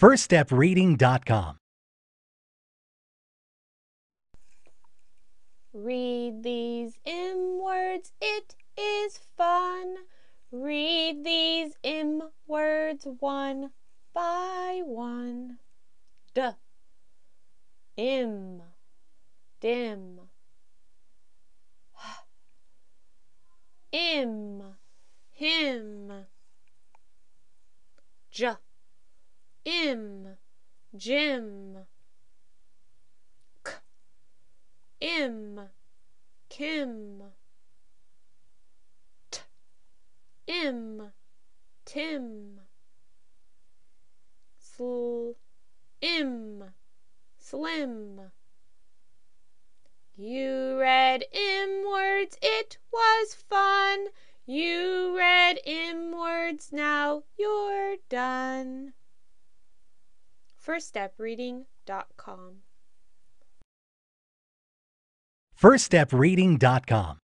FirstStepReading.com. Read these im words, it is fun. Read these im words one by one. D, im, dim. M, him. J, im, Jim. K, im, Kim. T, im, Tim. Sl, im, slim. You read im words, it was fun. You read im words, now you're done. FirstStepReading.com. FirstStepReading.com.